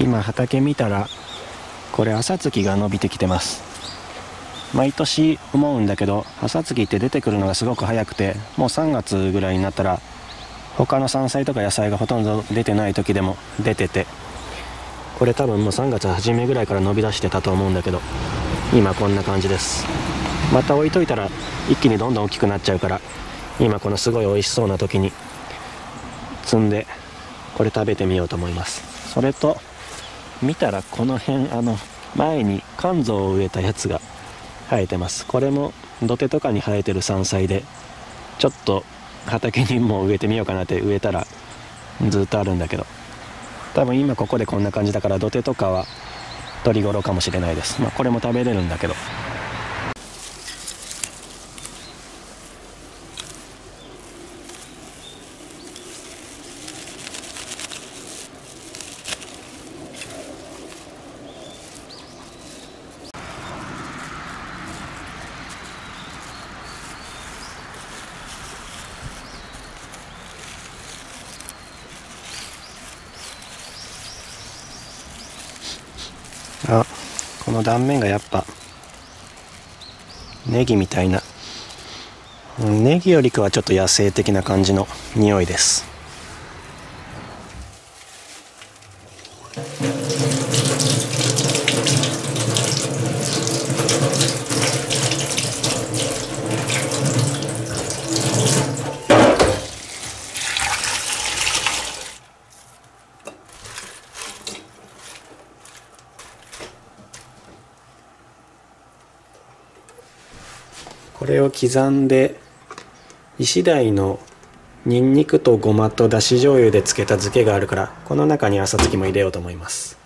今畑見たらこれ朝月が伸びてきてます。毎年思うんだけど朝月って出てくるのがすごく早くてもう3月ぐらいになったら他の山菜とか野菜がほとんど出てない時でも出ててこれ多分もう3月初めぐらいから伸び出してたと思うんだけど今こんな感じです。また置いといたら一気にどんどん大きくなっちゃうから今このすごい美味しそうな時に摘んでこれ食べてみようと思います。それと見たらこの辺あの前に肝臓を植えたやつが生えてます。これも土手とかに生えてる山菜でちょっと畑にも植えてみようかなって植えたらずっとあるんだけど多分今ここでこんな感じだから土手とかは取り頃かもしれないです。まあこれも食べれるんだけどあこの断面がやっぱネギみたいな。ネギよりかはちょっと野生的な感じの匂いです。れを刻んで石鯛のニンニクとごまとだし醤油で漬けた漬けがあるからこの中に朝月も入れようと思います。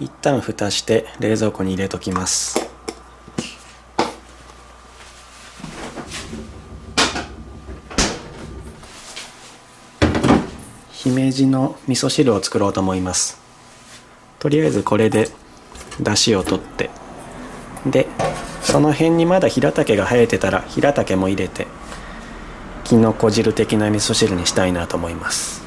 一旦蓋して冷蔵庫に入れときます。姫路の味噌汁を作ろうと思います。とりあえずこれで出汁を取ってでその辺にまだ平竹が生えてたら平竹も入れてきのこ汁的な味噌汁にしたいなと思います。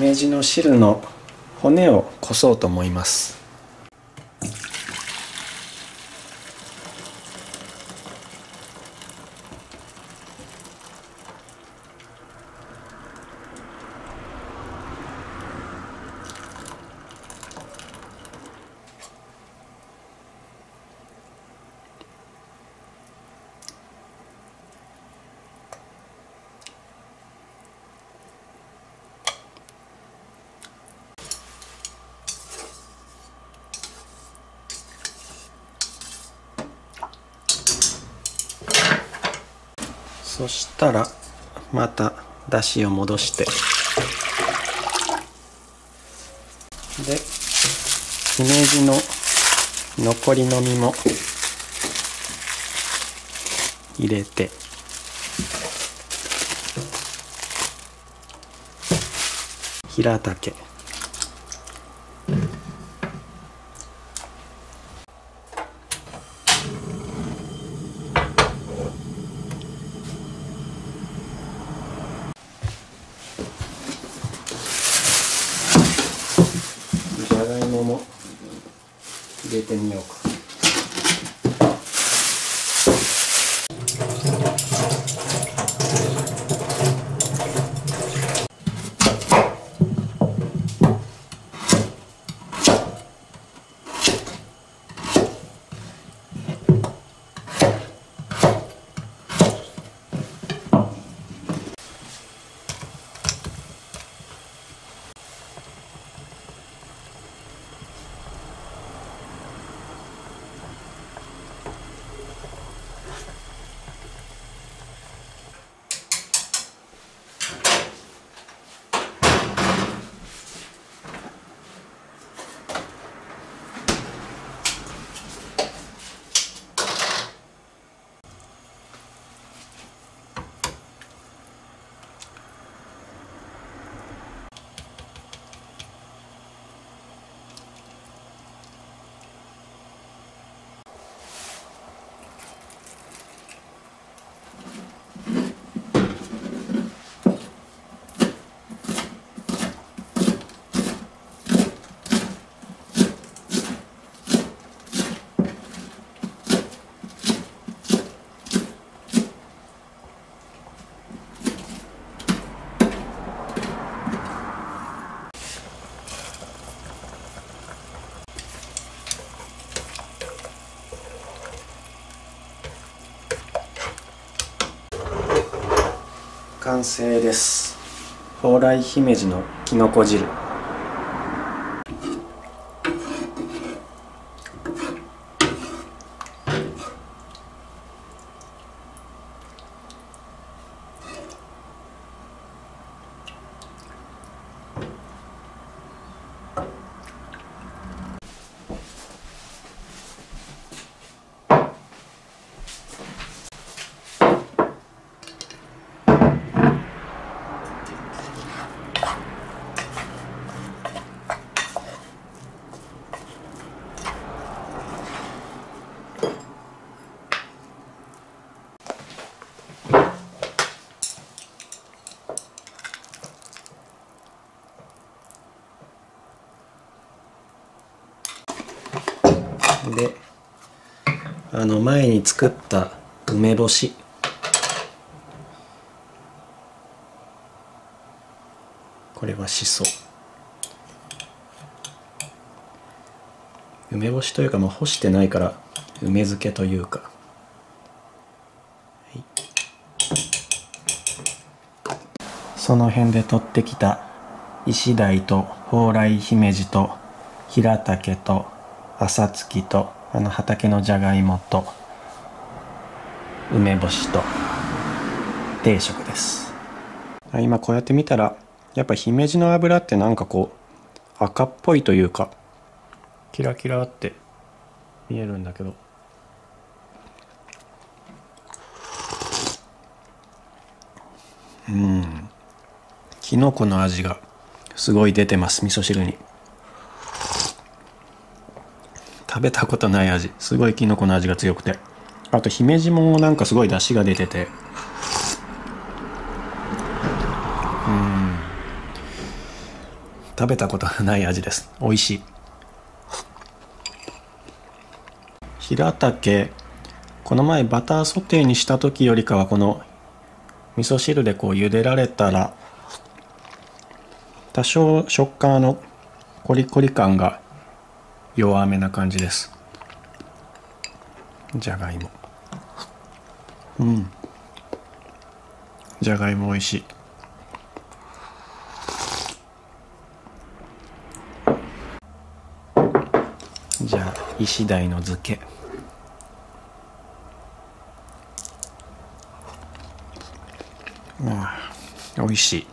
めじの汁の骨をこそうと思います。そしたらまただしを戻して。で姫路の残りの実も入れて。平竹じゃがいもも入れてみようか。完成です。蓬莱姫路のきのこ汁であの前に作った梅干し。これはしそ梅干しというかもう干してないから梅漬けというか、はい。その辺で取ってきた石鯛と蓬莱姫路と平竹と朝月とあの畑のじゃがいもと梅干しと定食です。今こうやって見たらやっぱ姫路の油ってなんかこう赤っぽいというかキラキラって見えるんだけど。うん。きのこの味がすごい出てます味噌汁に。食べたことない味。すごいきのこの味が強くて。あと姫路もなんかすごい出汁が出てて。うん。食べたことない味です。美味しい。平竹この前バターソテーにした時よりかはこの味噌汁でこう茹でられたら多少食感のコリコリ感が弱めな感じです。じゃがいも。うん。じゃがいも美味しい。じゃあ石鯛の漬け。美味し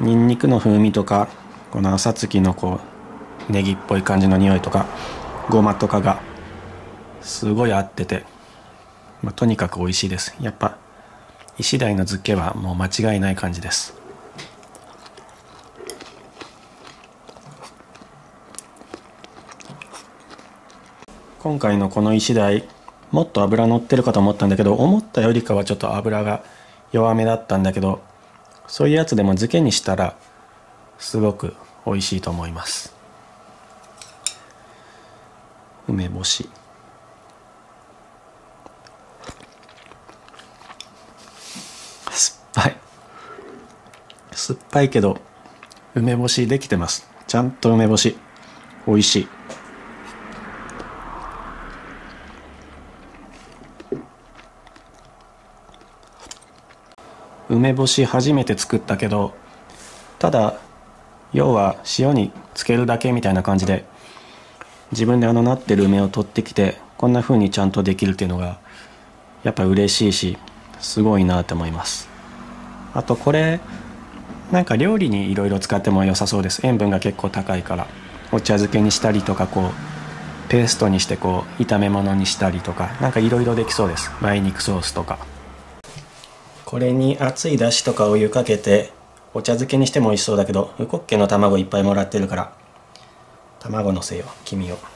い。にんにくの風味とか。この朝月のこうネギっぽい感じの匂いとかごまとかがすごい合ってて、まあ、とにかく美味しいです。やっぱ石鯛の漬けはもう間違いない感じです。今回のこの石鯛もっと脂乗ってるかと思ったんだけど思ったよりかはちょっと油が弱めだったんだけどそういうやつでも漬けにしたらすごく美味しいと思います。梅干し。酸っぱい。酸っぱいけど梅干しできてます。ちゃんと梅干し。美味しい。梅干し初めて作ったけどただ要は塩につけるだけみたいな感じで自分であのなってる梅を取ってきてこんな風にちゃんとできるっていうのがやっぱ嬉しいしすごいなって思います。あとこれなんか料理にいろいろ使っても良さそうです。塩分が結構高いからお茶漬けにしたりとかこうペーストにしてこう炒め物にしたりとか何かいろいろできそうです。梅肉ソースとか。これに熱いだしとかお湯かけてお茶漬けにしても美味しそうだけどウコッケの卵いっぱいもらってるから卵のせよ黄身を。